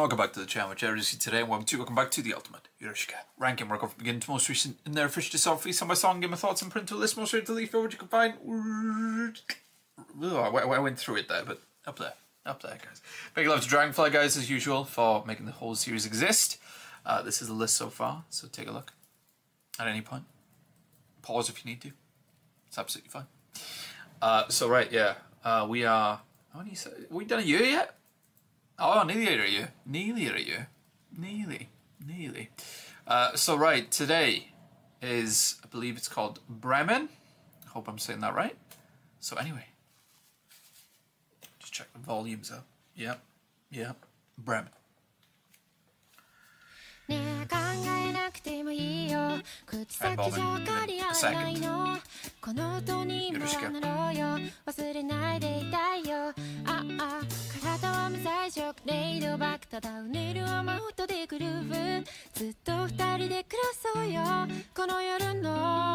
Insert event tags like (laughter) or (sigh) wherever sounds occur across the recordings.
welcome back to the channel, whichever you see today, and welcome to welcome back to the Ultimate Yorushika ranking. We're going to begin to most recent in their official self feast on my song, give my thoughts and print to list most sure to leave for which you can find. Ugh, I went through it there, but up there, up there, guys. Big love to Dragon Phly, guys, as usual, for making the whole series exist. Uh, this is the list so far, so take a look at any point. Pause if you need to. It's absolutely fine. Uh, so right, yeah, uh, we are. How many? We done a year yet? Oh, nearly a year. Nearly a year. Nearly. Nearly. Uh, so, right, today is, I believe it's called Bremen. Hope I'm saying that right. So, anyway, just check the volumes out. Yep. Yep. Bremen. ねえ考えなくてもいいよ口先じゃかり合えないのこの音にも乗ろうよ忘れないでいたいよああ体は無罪色レイドバックただうねる雨音でグルーヴずっと二人で暮らそうよこの夜の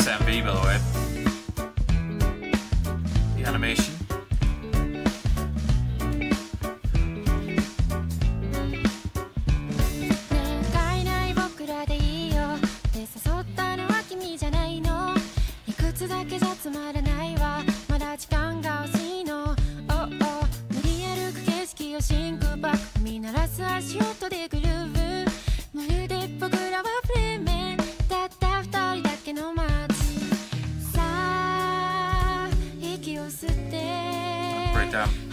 I love this MV, by the way. The animation. Breakdown.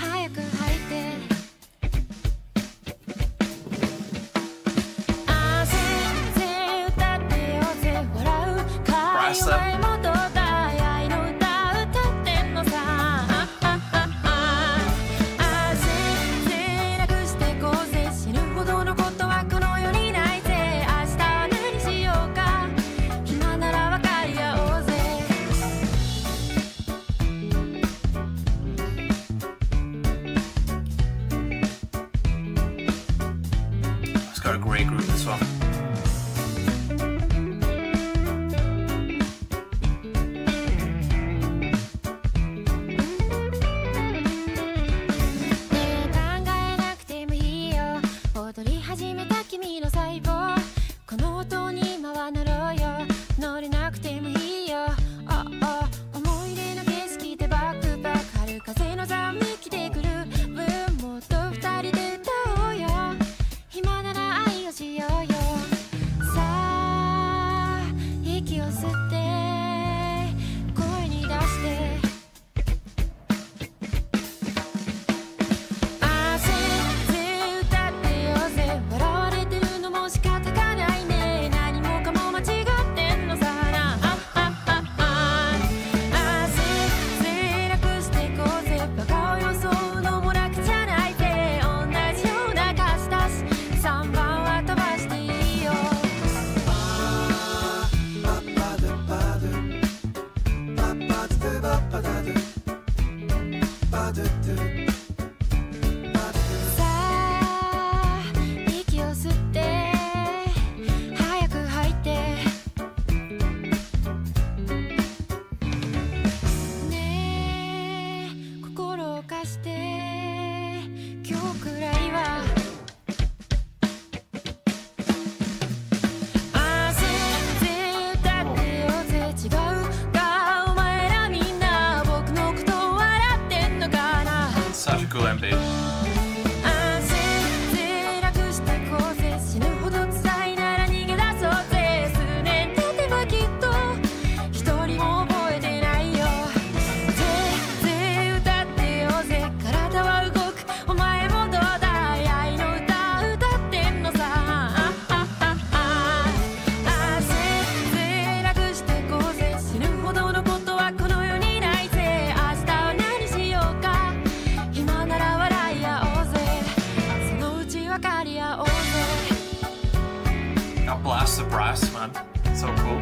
Blast of brass, man. So cool.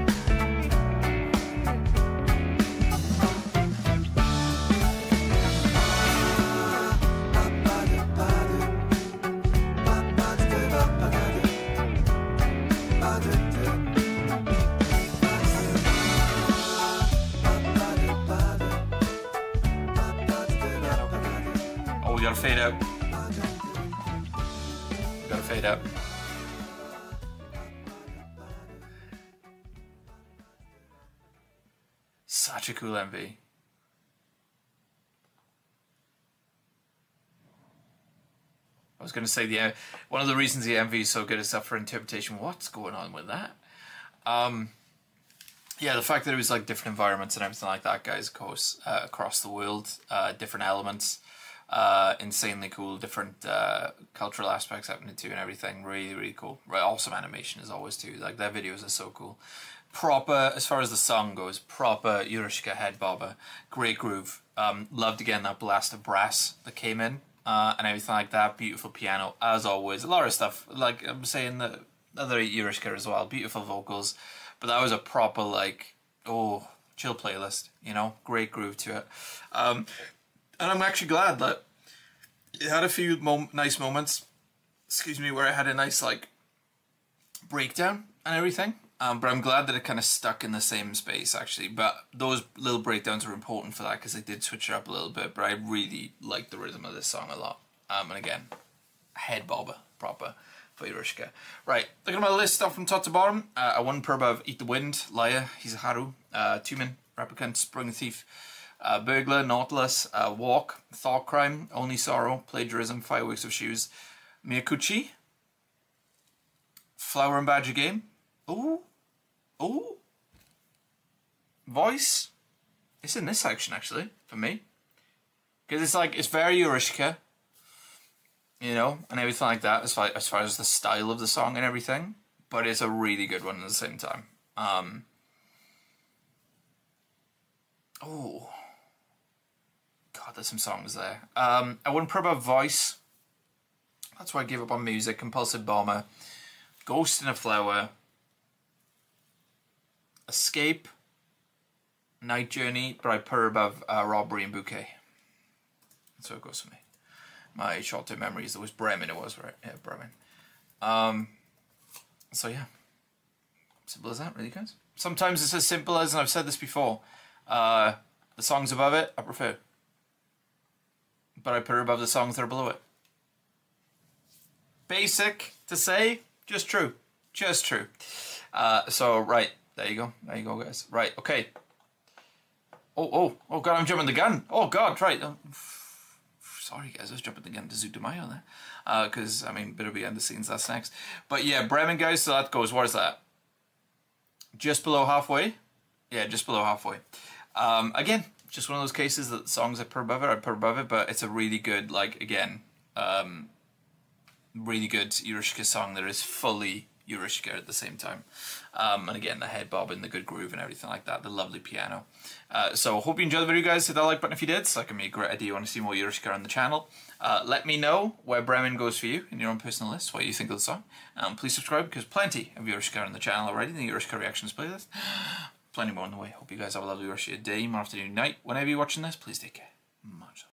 Oh, we gotta fade out. Gotta fade out. Such a cool MV. I was going to say the uh, one of the reasons the MV is so good is up for interpretation. What's going on with that? Um, yeah, the fact that it was like different environments and everything like that, guys. Of course, uh, across the world, uh, different elements, uh, insanely cool, different uh, cultural aspects happening too, and everything. Really, really cool. Right, awesome animation as always too. Like their videos are so cool. Proper, as far as the song goes, proper Yorushika head bobber. Great groove. Um, loved again that blast of brass that came in uh, and everything like that. Beautiful piano as always. A lot of stuff. Like I'm saying, the other Yorushika as well. Beautiful vocals, but that was a proper like oh chill playlist. You know, great groove to it. Um, and I'm actually glad that it had a few mom- nice moments. Excuse me, where I had a nice like breakdown and everything. Um, but I'm glad that it kind of stuck in the same space actually. But those little breakdowns are important for that because they did switch it up a little bit. But I really like the rhythm of this song a lot. Um, and again, head bobber proper for Yorushika. Right, looking at my list stuff from top to bottom. Uh, a one per above Eat the Wind, Laya, He's a Haru, uh, Tumen, Replicant, Spring Thief, uh, Burglar, Nautilus, uh, Walk, Thought Crime, Only Sorrow, Plagiarism, Fireworks of Shoes, Miyakuchi, Flower and Badger Game. Ooh, ooh. Voice. It's in this section actually for me because it's like it's very Yorushika, you know, and everything like that as far as far as the style of the song and everything. But it's a really good one at the same time. Um, oh, God, there's some songs there. Um, I wouldn't put about voice. That's why I gave up on music. Compulsive Bomber, Ghost in a Flower, Escape, Night Journey, but I put above uh, Robbery and Bouquet. So it goes for me. My short-term memories. There was Bremen. It was right. Yeah, Bremen. Um. So yeah, simple as that, really, guys. Sometimes it's as simple as, and I've said this before. Uh, the songs above it, I prefer, but I put it above the songs that are below it. Basic to say, just true, just true. Uh, so right there you go, there you go, guys. Right, okay. Oh, oh, oh God, I'm jumping the gun. Oh God, right. Oh, (sighs) sorry, guys, I was jumping the gun to Zutomayo there. Because, I mean, bit of behind the scenes, that's next. But yeah, Bremen, guys, so that goes, where's that? Just below halfway? Yeah, just below halfway. Um, again, just one of those cases that songs I put above it, I put above it, but it's a really good, like, again, um, really good Yorushika song that is fully Yorushika at the same time. Um, and again, the head bob and the good groove and everything like that, the lovely piano. Uh, so hope you enjoyed the video, guys. Hit that like button if you did, that can be a great idea. You want to see more Yorushika on the channel. Uh, let me know where Bremen goes for you in your own personal list, what you think of the song. Um, please subscribe because plenty of Yorushika on the channel already, the Yorushika Reactions playlist. (gasps) plenty more on the way. Hope you guys have a lovely rest of your day, morning, afternoon, night. Whenever you're watching this, please take care. Much love.